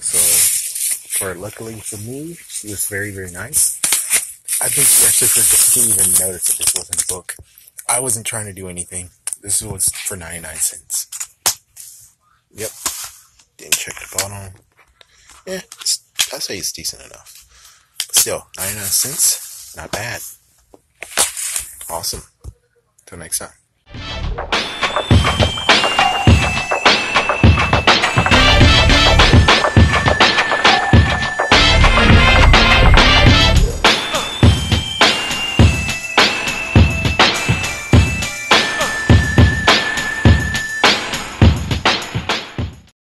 So, for luckily for me, she was very, very nice. I think you actually forget, didn't even notice that this wasn't a book. I wasn't trying to do anything. This was for 99 cents. Yep. Didn't check the bottom. Yeah, I say it's decent enough. Still, 99 cents, not bad. Awesome. Till next time.